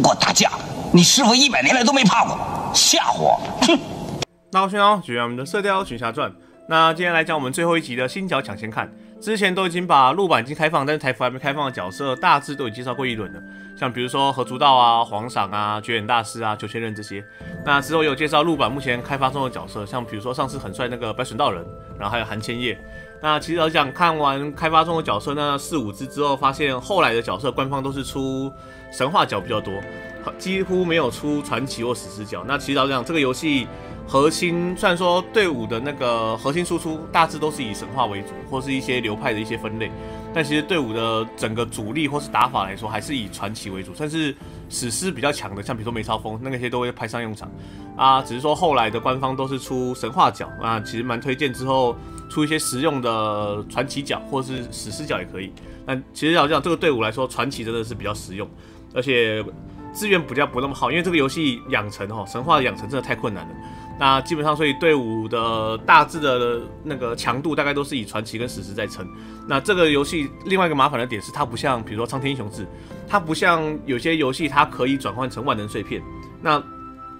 过打架，你师傅一百年来都没怕过，吓唬我，哼！那我先哦，继续我们的《射雕群侠传》。那今天来讲我们最后一集的新角抢先看。之前都已经把路版已经开放，但是台服还没开放的角色，大致都已经介绍过一轮了。像比如说何足道啊、皇赏啊、绝远大师啊、九千仞这些。那之后有介绍路版目前开发中的角色，像比如说上次很帅那个白水道人，然后还有韩千叶。那其实来讲，看完开发中的角色那四五只之后，发现后来的角色官方都是出神话角比较多，几乎没有出传奇或史诗角。那其实来讲，这个游戏。核心虽然说队伍的那个核心输出大致都是以神话为主，或是一些流派的一些分类，但其实队伍的整个主力或是打法来说，还是以传奇为主。算是史诗比较强的，像比如说梅超风那个些都会派上用场啊。只是说后来的官方都是出神话角啊，其实蛮推荐之后出一些实用的传奇角或是史诗角也可以。但其实要讲这个队伍来说，传奇真的是比较实用，而且资源比较不那么好，因为这个游戏养成哈神话的养成真的太困难了。那基本上，所以队伍的大致的那个强度大概都是以传奇跟史诗在撑。那这个游戏另外一个麻烦的点是，它不像比如说苍天英雄志，它不像有些游戏它可以转换成万能碎片。那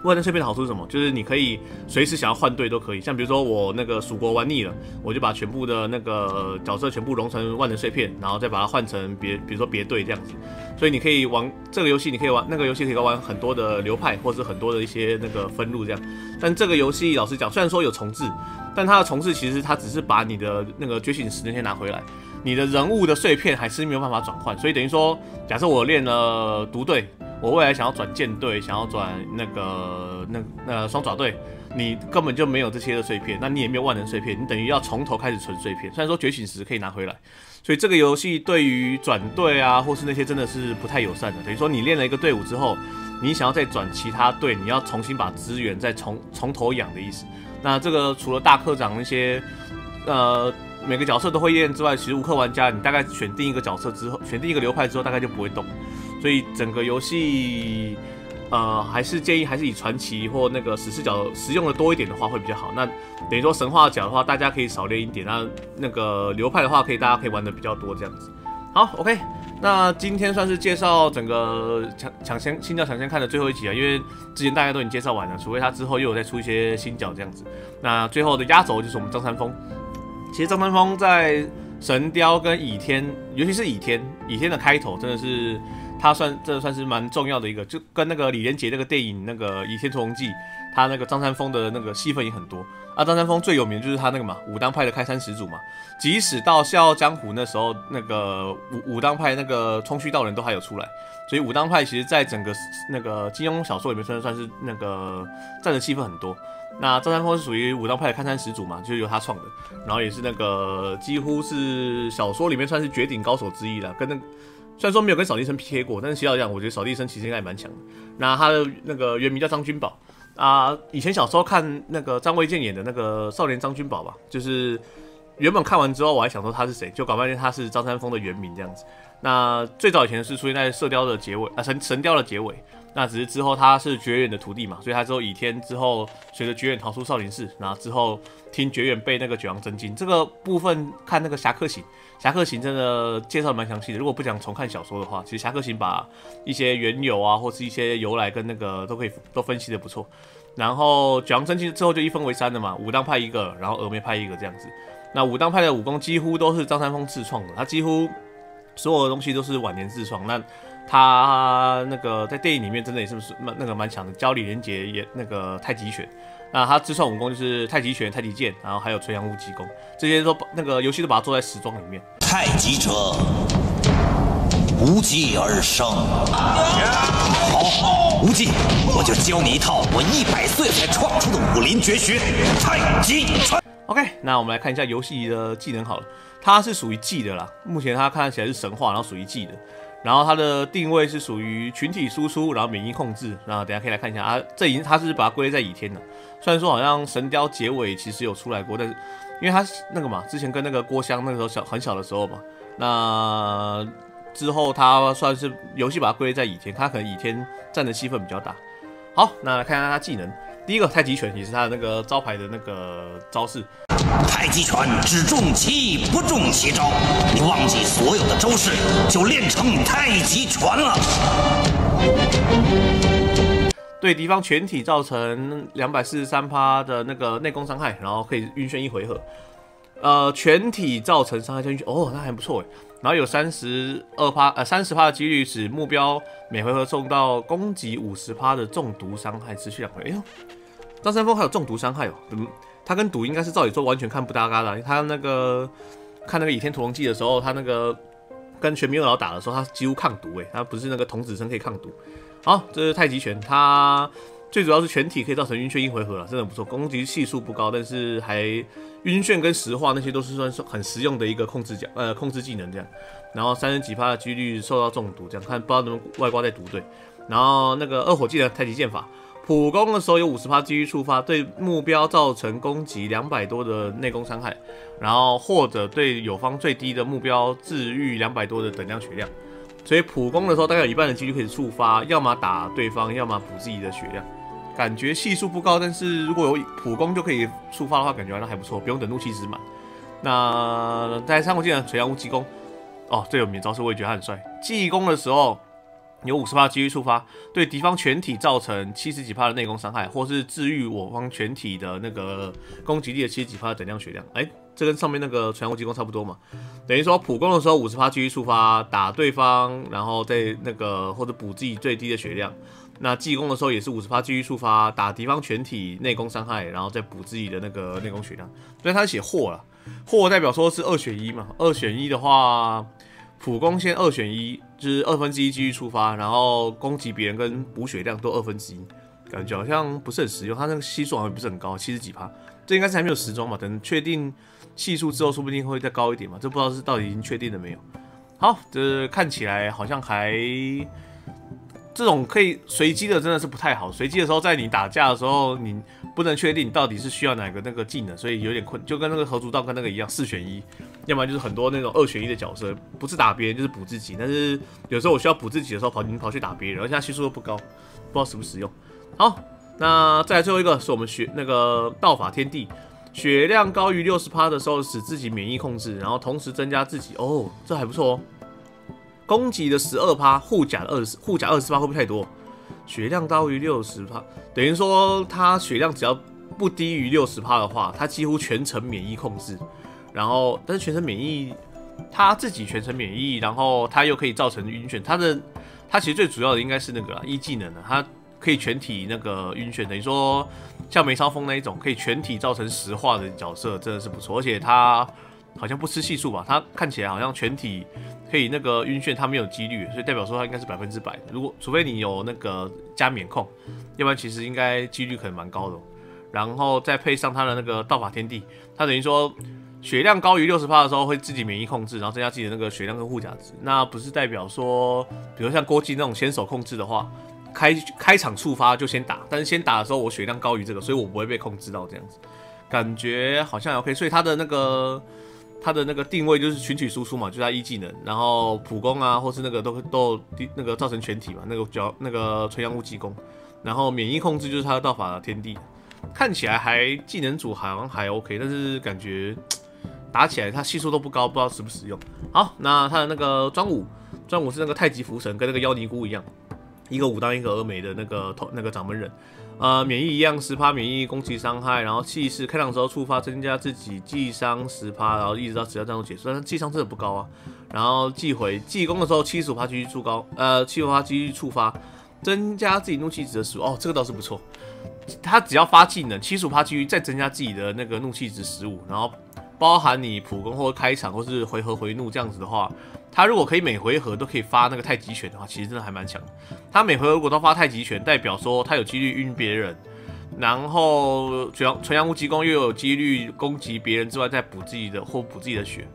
万能碎片的好处是什么？就是你可以随时想要换队都可以。像比如说我那个蜀国玩腻了，我就把全部的那个角色全部融成万能碎片，然后再把它换成别，比如说别队这样子。所以你可以玩这个游戏，你可以玩那个游戏，可以玩很多的流派，或是很多的一些那个分路这样。但这个游戏老实讲，虽然说有重置，但它的重置其实它只是把你的那个觉醒石那些拿回来，你的人物的碎片还是没有办法转换。所以等于说，假设我练了独队。我未来想要转舰队，想要转那个那那双爪队，你根本就没有这些的碎片，那你也没有万能碎片，你等于要从头开始存碎片。虽然说觉醒石可以拿回来，所以这个游戏对于转队啊，或是那些真的是不太友善的。等于说你练了一个队伍之后，你想要再转其他队，你要重新把资源再从从头养的意思。那这个除了大科长那些，呃，每个角色都会练之外，其实无氪玩家你大概选定一个角色之后，选定一个流派之后，大概就不会动。所以整个游戏，呃，还是建议还是以传奇或那个史诗角实用的多一点的话会比较好。那等于说神话角的话，大家可以少练一点。那那个流派的话，可以大家可以玩的比较多这样子。好，OK，那今天算是介绍整个抢抢先新角抢先看的最后一集啊，因为之前大家都已经介绍完了，除非他之后又有再出一些新角这样子。那最后的压轴就是我们张三丰。其实张三丰在神雕跟倚天，尤其是倚天，倚天的开头真的是。他算这算是蛮重要的一个，就跟那个李连杰那个电影那个《倚天屠龙记》，他那个张三丰的那个戏份也很多啊。张三丰最有名就是他那个嘛，武当派的开山始祖嘛。即使到《笑傲江湖》那时候，那个武武当派那个冲虚道人都还有出来，所以武当派其实在整个那个金庸小说里面，算算是那个占的戏份很多。那张三丰是属于武当派的开山始祖嘛，就是由他创的，然后也是那个几乎是小说里面算是绝顶高手之一了，跟那。虽然说没有跟扫地僧 PK 过，但是其实讲，我觉得扫地僧其实应该也蛮强的。那他的那个原名叫张君宝啊，以前小时候看那个张卫健演的那个少年张君宝吧，就是原本看完之后我还想说他是谁，就搞半天他是张三丰的原名这样子。那最早以前是出现在射雕的结尾啊，神神雕的结尾。那只是之后他是绝远的徒弟嘛，所以他之后倚天之后，随着绝远逃出少林寺，然后之后听绝远背那个九阳真经，这个部分看那个侠客行，侠客行真的介绍蛮详细的。如果不想重看小说的话，其实侠客行把一些缘由啊，或是一些由来跟那个都可以都分析的不错。然后九阳真经之后就一分为三了嘛，武当派一个，然后峨眉派一个这样子。那武当派的武功几乎都是张三丰自创的，他几乎所有的东西都是晚年自创。那他那个在电影里面真的也是不是蛮那个蛮强的，教李连杰也那个太极拳。那他自创武功就是太极拳、太极剑，然后还有纯阳无极功，这些都那个游戏都把它做在时装里面。太极者，无极而生。好，无忌，我就教你一套我一百岁才创出的武林绝学——太极拳。OK，那我们来看一下游戏的技能好了，它是属于技的啦。目前它看起来是神话，然后属于技的。然后它的定位是属于群体输出，然后免疫控制。然后等下可以来看一下啊，这已经它是把它归类在倚天了。虽然说好像神雕结尾其实有出来过，但是因为它那个嘛，之前跟那个郭襄那个时候小很小的时候嘛，那之后它算是游戏把它归类在倚天，它可能倚天占的戏份比较大。好，那来看一下它技能，第一个太极拳也是他的那个招牌的那个招式。太极拳只重其不重其招，你忘记所有的招式，就练成太极拳了。对敌方全体造成两百四十三趴的那个内功伤害，然后可以晕眩一回合。呃，全体造成伤害加晕眩，哦，那还不错哎。然后有三十二趴，呃，三十趴的几率使目标每回合受到攻击五十趴的中毒伤害，持续两回。哎呦，张三丰还有中毒伤害哦，嗯，他跟毒应该是照理说完全看不搭嘎的。他那个看那个《倚天屠龙记》的时候，他那个跟玄冥二老打的时候，他几乎抗毒哎，他不是那个童子身可以抗毒。好，这是太极拳，它最主要是全体可以造成晕眩一回合了，真的不错。攻击系数不高，但是还晕眩跟石化那些都是算是很实用的一个控制角，呃，控制技能这样。然后三十几趴的几率受到中毒，这样看不知道能不能外挂在毒对。然后那个二火技的太极剑法，普攻的时候有五十趴几率触发，对目标造成攻击两百多的内功伤害，然后或者对友方最低的目标治愈两百多的等量血量。所以普攻的时候，大概有一半的几率可以触发，要么打对方，要么补自己的血量。感觉系数不高，但是如果有普攻就可以触发的话，感觉好像还不错，不用等怒气值满。那在三国技能垂杨无极功，哦，最有名招式我也觉得很帅。技攻的时候有五十趴几率触发，对敌方全体造成七十几趴的内功伤害，或是治愈我方全体的那个攻击力的七十几趴的等量血量。哎。这跟上面那个传武技攻差不多嘛，等于说普攻的时候五十发继续触发打对方，然后再那个或者补自己最低的血量。那技攻的时候也是五十发继续触发打敌方全体内功伤害，然后再补自己的那个内功血量。所以他写货了，货代表说是二选一嘛，二选一的话，普攻先二选一，就是二分之一继续触发，然后攻击别人跟补血量都二分之一，感觉好像不是很实用。他那个系数好像不是很高，七十几趴，这应该是还没有时装吧，等确定。系数之后说不定会再高一点嘛，这不知道是到底已经确定了没有。好，这看起来好像还这种可以随机的真的是不太好。随机的时候，在你打架的时候，你不能确定你到底是需要哪个那个技能，所以有点困，就跟那个合足道跟那个一样，四选一，要么就是很多那种二选一的角色，不是打别人就是补自己。但是有时候我需要补自己的时候，跑你跑去打别人，而且它系数又不高，不知道实不实用。好，那再来最后一个是我们学那个道法天地。血量高于六十趴的时候，使自己免疫控制，然后同时增加自己哦，这还不错哦。攻击的十二趴，护甲的二十，护甲二十趴会不会太多？血量高于六十趴，等于说他血量只要不低于六十趴的话，他几乎全程免疫控制。然后，但是全程免疫，他自己全程免疫，然后他又可以造成晕眩。他的他其实最主要的应该是那个一技能的，他可以全体那个晕眩，等于说。像梅超风那一种可以全体造成石化的角色真的是不错，而且他好像不吃系数吧？他看起来好像全体可以那个晕眩，他没有几率，所以代表说他应该是百分之百。如果除非你有那个加免控，要不然其实应该几率可能蛮高的。然后再配上他的那个道法天地，他等于说血量高于六十趴的时候会自己免疫控制，然后增加自己的那个血量跟护甲值。那不是代表说，比如像郭靖那种先手控制的话。开开场触发就先打，但是先打的时候我血量高于这个，所以我不会被控制到这样子，感觉好像 OK。所以他的那个他的那个定位就是群体输出嘛，就他一技能，然后普攻啊，或是那个都都那个造成全体嘛，那个叫那个纯阳无极功，然后免疫控制就是他的道法天地，看起来还技能组好像还 OK，但是感觉打起来它系数都不高，不知道实不实用。好，那他的那个专武，专武是那个太极符神，跟那个妖尼姑一样。一个武当一个峨眉的那个头那个掌门人，呃，免疫一样十趴免疫攻击伤害，然后气势开场时候触发增加自己技伤十趴，然后一直到只要战斗结束，但是技伤真的不高啊。然后寄回技攻的时候七十五趴继续触高，呃，七十五趴继续触发，增加自己怒气值的十五，哦，这个倒是不错。他只要发技能七十五趴继续再增加自己的那个怒气值十五，然后包含你普攻或开场或是回合回怒这样子的话。他如果可以每回合都可以发那个太极拳的话，其实真的还蛮强。他每回合如果都发太极拳，代表说他有几率晕别人，然后纯阳纯阳无极功又有几率攻击别人之外，再补自己的或补自己的血，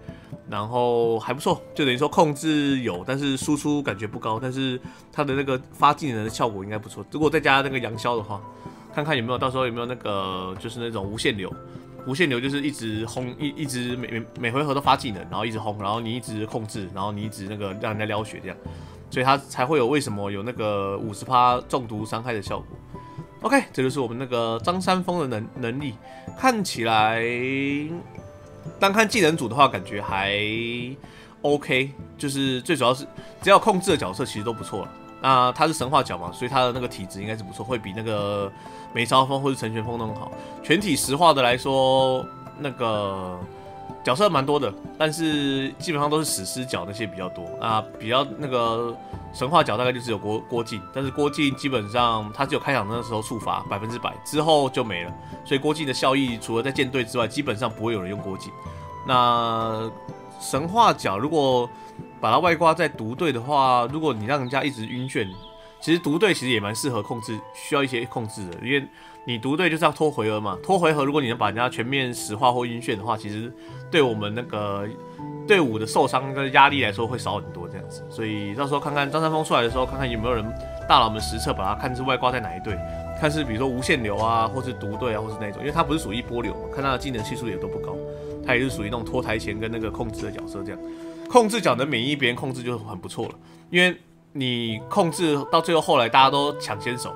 然后还不错。就等于说控制有，但是输出感觉不高，但是他的那个发技能的效果应该不错。如果再加那个阳消的话，看看有没有到时候有没有那个就是那种无限流。无限流就是一直轰一一直每每每回合都发技能，然后一直轰，然后你一直控制，然后你一直那个让人家撩血这样，所以他才会有为什么有那个五十趴中毒伤害的效果。OK，这就是我们那个张三丰的能能力，看起来单看技能组的话，感觉还 OK，就是最主要是只要控制的角色其实都不错了。那他是神话角嘛，所以他的那个体质应该是不错，会比那个梅超风或者陈玄风都好。全体实话的来说，那个。角色蛮多的，但是基本上都是史诗角那些比较多啊，比较那个神话角大概就只有郭郭靖，但是郭靖基本上他只有开场那时候触发百分之百，之后就没了，所以郭靖的效益除了在舰队之外，基本上不会有人用郭靖。那神话角如果把它外挂在独队的话，如果你让人家一直晕眩，其实独队其实也蛮适合控制，需要一些控制的，因为。你独队就是要拖回合嘛，拖回合，如果你能把人家全面石化或晕眩的话，其实对我们那个队伍的受伤跟压力来说会少很多这样子。所以到时候看看张三丰出来的时候，看看有没有人大佬们实测，把它看是外挂在哪一队，看是比如说无限流啊，或是独队啊，或是那种，因为他不是属于波流嘛，看他的技能系数也都不高，他也是属于那种拖台前跟那个控制的角色这样，控制角能免疫别人控制就很不错了，因为你控制到最后后来大家都抢先手。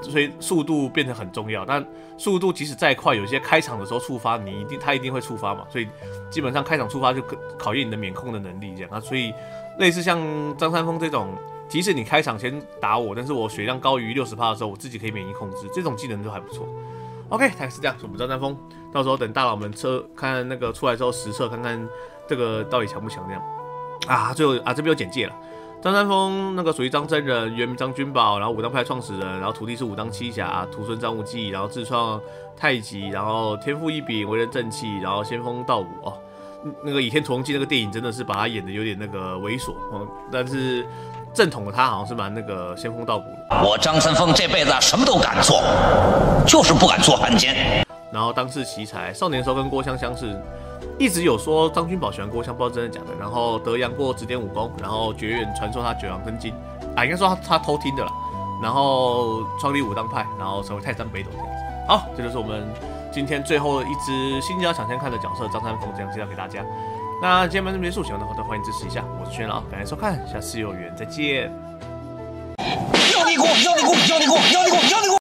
所以速度变成很重要，但速度即使再快，有些开场的时候触发，你一定他一定会触发嘛。所以基本上开场触发就考考验你的免控的能力这样啊。所以类似像张三丰这种，即使你开场先打我，但是我血量高于六十趴的时候，我自己可以免疫控制，这种技能都还不错。OK，大概是这样。我们张三丰，到时候等大佬们测看那个出来之后实测，看看这个到底强不强这样啊。最后啊这边有简介了。张三丰那个属于张真人，原名张君宝，然后武当派创始人，然后徒弟是武当七侠，徒孙张无忌，然后自创太极，然后天赋异禀，为人正气，然后仙风道骨哦。那个《倚天屠龙记》那个电影真的是把他演的有点那个猥琐，嗯，但是正统的他好像是蛮那个仙风道骨的。我张三丰这辈子什么都敢做，就是不敢做汉奸。然后当世奇才，少年时候跟郭襄相识。一直有说张君宝喜欢郭襄，不知道真的假的。然后德阳过指点武功，然后绝远传授他九阳真经，啊，应该说他他偷听的了。然后创立武当派，然后成为泰山北斗这样子。好，这就是我们今天最后一支新家抢先看的角色张三丰，这样介绍给大家。那今天本视结束，喜欢的话都欢迎支持一下。我是轩老，感谢收看，下次有缘再见。要你过，要你过，要你过，要你过，要你过。